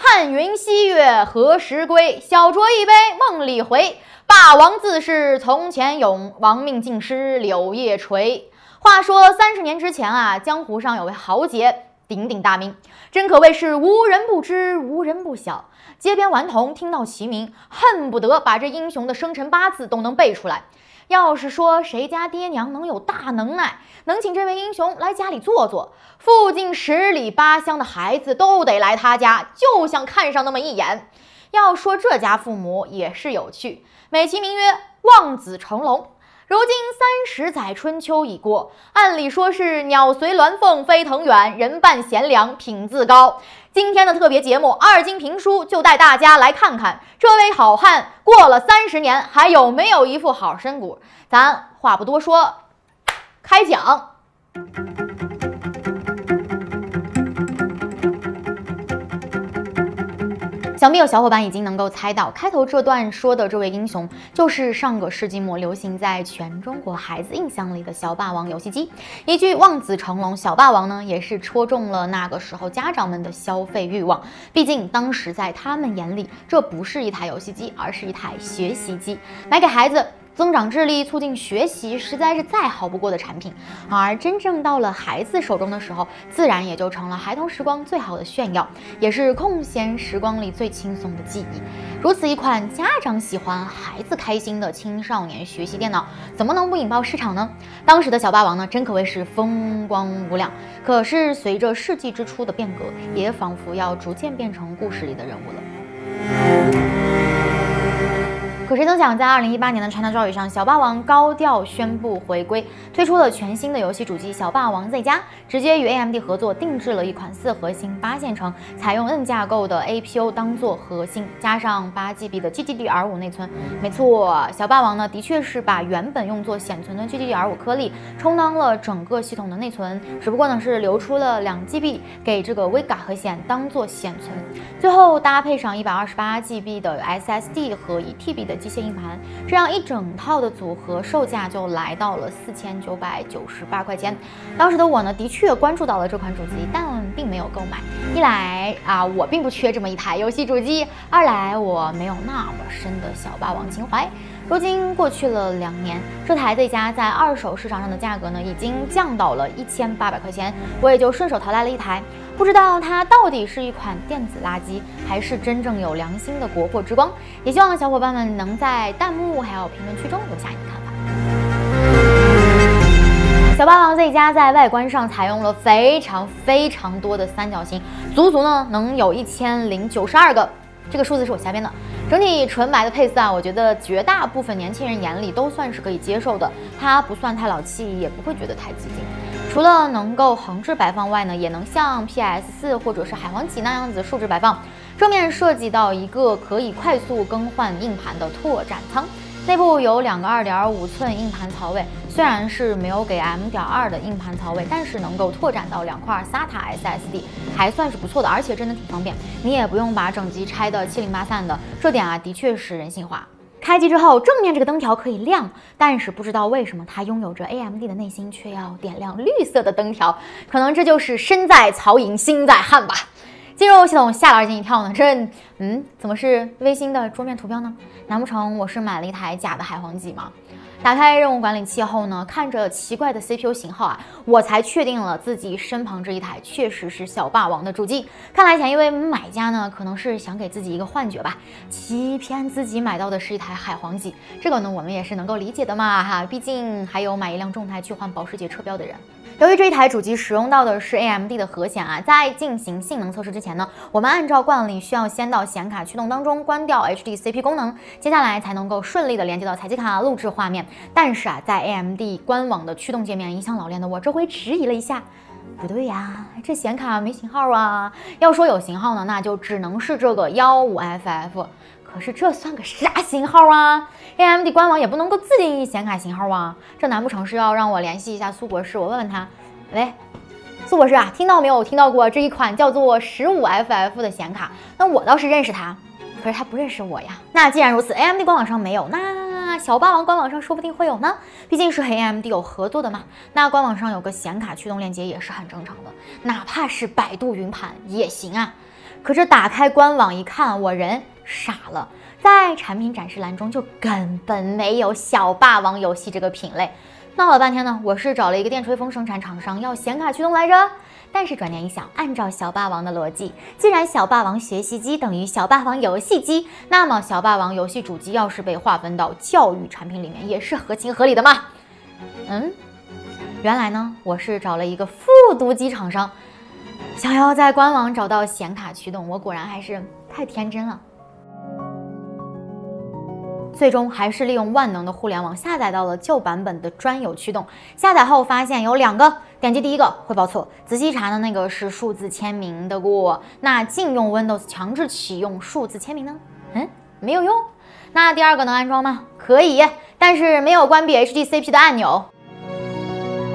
叹云西月何时归？小酌一杯梦里回。霸王自是从前勇，亡命尽失柳叶垂。话说三十年之前啊，江湖上有位豪杰鼎鼎大名，真可谓是无人不知，无人不晓。街边顽童听到其名，恨不得把这英雄的生辰八字都能背出来。要是说谁家爹娘能有大能耐，能请这位英雄来家里坐坐，附近十里八乡的孩子都得来他家，就想看上那么一眼。要说这家父母也是有趣，美其名曰望子成龙。如今三十载春秋已过，按理说是鸟随鸾凤飞腾远，人伴贤良品自高。今天的特别节目《二金评书》就带大家来看看这位好汉过了三十年还有没有一副好身骨。咱话不多说，开讲。想必有小伙伴已经能够猜到，开头这段说的这位英雄，就是上个世纪末流行在全中国孩子印象里的小霸王游戏机。一句望子成龙，小霸王呢，也是戳中了那个时候家长们的消费欲望。毕竟当时在他们眼里，这不是一台游戏机，而是一台学习机，买给孩子。增长智力、促进学习，实在是再好不过的产品。而真正到了孩子手中的时候，自然也就成了孩童时光最好的炫耀，也是空闲时光里最轻松的记忆。如此一款家长喜欢、孩子开心的青少年学习电脑，怎么能不引爆市场呢？当时的小霸王呢，真可谓是风光无两。可是随着世纪之初的变革，也仿佛要逐渐变成故事里的人物了。谁曾想，在二零一八年的 China Joy 上，小霸王高调宣布回归，推出了全新的游戏主机小霸王 Z 加，直接与 AMD 合作定制了一款四核心八线程，采用 N 架构的 APU 当做核心，加上八 GB 的 GDDR5 内存。没错，小霸王呢，的确是把原本用作显存的 GDDR5 颗粒充当了整个系统的内存，只不过呢是留出了两 GB 给这个 Vega 核显当做显存，最后搭配上一百二十八 GB 的 SSD 和一 TB 的。机械硬盘，这样一整套的组合售价就来到了四千九百九十八块钱。当时的我呢，的确关注到了这款主机，但并没有购买。一来啊，我并不缺这么一台游戏主机；二来我没有那么深的小霸王情怀。如今过去了两年，这台 Z 加在二手市场上的价格呢，已经降到了一千八百块钱，我也就顺手淘来了一台。不知道它到底是一款电子垃圾，还是真正有良心的国货之光？也希望小伙伴们能在弹幕还有评论区中留下你的看法。小霸王 Z 加在外观上采用了非常非常多的三角形，足足呢能有一千零九十二个，这个数字是我瞎编的。整体纯白的配色啊，我觉得绝大部分年轻人眼里都算是可以接受的，它不算太老气，也不会觉得太激进。除了能够横置摆放外呢，也能像 PS 四或者是海皇旗那样子竖置摆放。正面涉及到一个可以快速更换硬盘的拓展仓，内部有两个二点五寸硬盘槽位，虽然是没有给 M 点二的硬盘槽位，但是能够拓展到两块 SATA SSD，还算是不错的，而且真的挺方便，你也不用把整机拆得七零八散的，这点啊的确是人性化。开机之后，正面这个灯条可以亮，但是不知道为什么它拥有着 AMD 的内心，却要点亮绿色的灯条。可能这就是身在曹营心在汉吧。进入系统吓了二惊一跳呢，这嗯，怎么是微星的桌面图标呢？难不成我是买了一台假的海皇机吗？打开任务管理器后呢，看着奇怪的 CPU 型号啊，我才确定了自己身旁这一台确实是小霸王的主机。看来前一位买家呢，可能是想给自己一个幻觉吧，欺骗自己买到的是一台海皇机。这个呢，我们也是能够理解的嘛哈，毕竟还有买一辆众泰去换保时捷车标的人。由于这一台主机使用到的是 AMD 的核显啊，在进行性能测试之前呢，我们按照惯例需要先到显卡驱动当中关掉 HDCP 功能，接下来才能够顺利的连接到采集卡录制画面。但是啊，在 AMD 官网的驱动界面，一向老练的我这回迟疑了一下，不对呀，这显卡没型号啊。要说有型号呢，那就只能是这个幺五 FF。是这算个啥型号啊？AMD 官网也不能够自定义显卡型号啊！这难不成是要让我联系一下苏博士，我问问他？喂，苏博士啊，听到没有？听到过这一款叫做十五 FF 的显卡？那我倒是认识他，可是他不认识我呀。那既然如此，AMD 官网上没有，那小霸王官网上说不定会有呢。毕竟是和 AMD 有合作的嘛。那官网上有个显卡驱动链接也是很正常的，哪怕是百度云盘也行啊。可是打开官网一看，我人傻了，在产品展示栏中就根本没有小霸王游戏这个品类。闹了半天呢，我是找了一个电吹风生产厂商要显卡驱动来着。但是转念一想，按照小霸王的逻辑，既然小霸王学习机等于小霸王游戏机，那么小霸王游戏主机要是被划分到教育产品里面，也是合情合理的嘛。嗯，原来呢，我是找了一个复读机厂商，想要在官网找到显卡驱动，我果然还是太天真了。最终还是利用万能的互联网下载到了旧版本的专有驱动。下载后发现有两个，点击第一个会报错，仔细查的那个是数字签名的过。那禁用 Windows 强制启用数字签名呢？嗯，没有用。那第二个能安装吗？可以，但是没有关闭 HDCP 的按钮。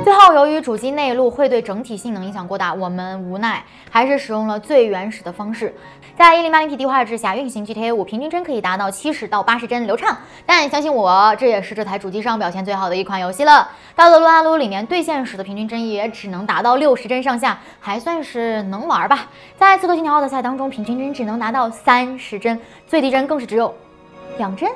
最后，由于主机内录会对整体性能影响过大，我们无奈还是使用了最原始的方式，在 1080P 低画质下运行 GTA 5，平均帧可以达到七十到八十帧流畅。但相信我，这也是这台主机上表现最好的一款游戏了。到了撸啊撸里面，对线时的平均帧也只能达到六十帧上下，还算是能玩吧。在刺客信条奥德赛当中，平均帧只能达到三十帧，最低帧更是只有两帧。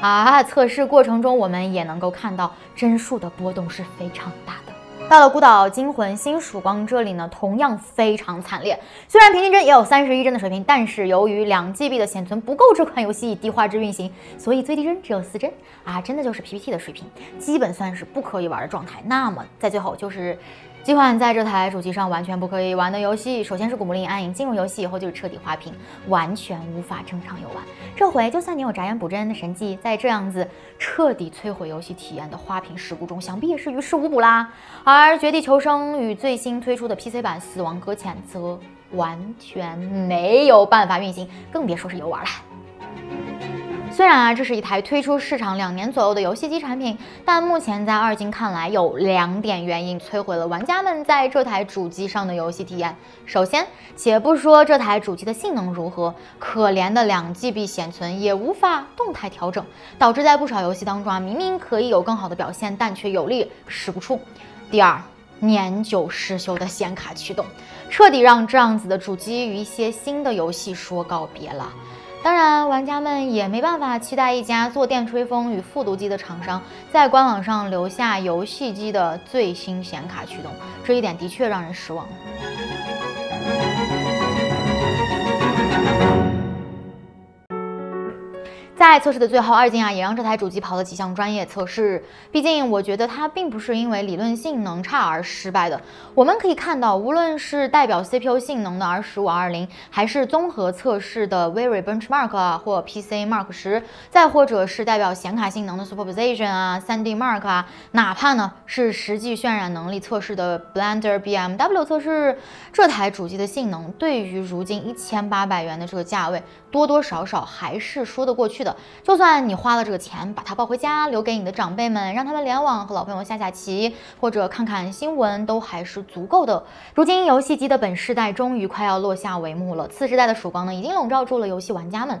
啊！测试过程中，我们也能够看到帧数的波动是非常大的。到了孤岛惊魂新曙光这里呢，同样非常惨烈。虽然平均帧也有三十一帧的水平，但是由于两 GB 的显存不够这款游戏以低画质运行，所以最低帧只有四帧啊！真的就是 PPT 的水平，基本算是不可以玩的状态。那么在最后就是。几款在这台主机上完全不可以玩的游戏，首先是《古墓丽影：暗影》，进入游戏以后就是彻底花屏，完全无法正常游玩。这回就算你有眨眼补帧的神技，在这样子彻底摧毁游戏体验的花屏事故中，想必也是于事无补啦。而《绝地求生》与最新推出的 PC 版《死亡搁浅》则完全没有办法运行，更别说是游玩了。虽然啊，这是一台推出市场两年左右的游戏机产品，但目前在二金看来，有两点原因摧毁了玩家们在这台主机上的游戏体验。首先，且不说这台主机的性能如何，可怜的两 GB 显存也无法动态调整，导致在不少游戏当中啊，明明可以有更好的表现，但却有力使不出。第二，年久失修的显卡驱动，彻底让这样子的主机与一些新的游戏说告别了。当然，玩家们也没办法期待一家做电吹风与复读机的厂商在官网上留下游戏机的最新显卡驱动，这一点的确让人失望。在测试的最后，二金啊也让这台主机跑了几项专业测试。毕竟，我觉得它并不是因为理论性能差而失败的。我们可以看到，无论是代表 CPU 性能的 R 十五、二零，还是综合测试的 Very Benchmark 啊或 PC Mark 十，再或者是代表显卡性能的 Superposition 啊、3D Mark 啊，哪怕呢是实际渲染能力测试的 Blender BMW 测试，这台主机的性能对于如今一千八百元的这个价位，多多少少还是说得过去的。就算你花了这个钱，把它抱回家，留给你的长辈们，让他们联网和老朋友下下棋，或者看看新闻，都还是足够的。如今游戏机的本世代终于快要落下帷幕了，次世代的曙光呢，已经笼罩住了游戏玩家们。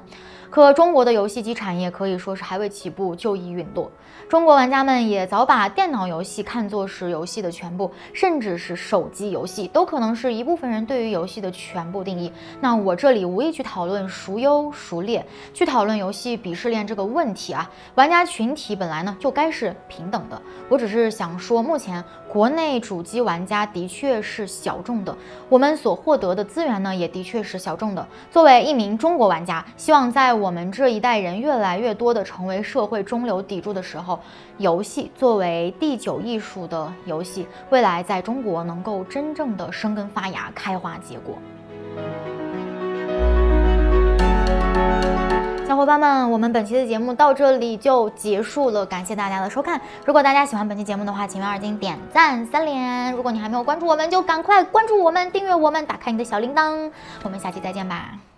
可中国的游戏机产业可以说是还未起步就已陨落，中国玩家们也早把电脑游戏看作是游戏的全部，甚至是手机游戏都可能是一部分人对于游戏的全部定义。那我这里无意去讨论孰优孰劣，去讨论游戏比鄙视链这个问题啊。玩家群体本来呢就该是平等的，我只是想说，目前国内主机玩家的确是小众的，我们所获得的资源呢也的确是小众的。作为一名中国玩家，希望在我们这一代人越来越多的成为社会中流砥柱的时候，游戏作为第九艺术的游戏，未来在中国能够真正的生根发芽、开花结果。伙伴们，我们本期的节目到这里就结束了，感谢大家的收看。如果大家喜欢本期节目的话，请为二金点赞三连。如果你还没有关注我们，就赶快关注我们、订阅我们、打开你的小铃铛。我们下期再见吧。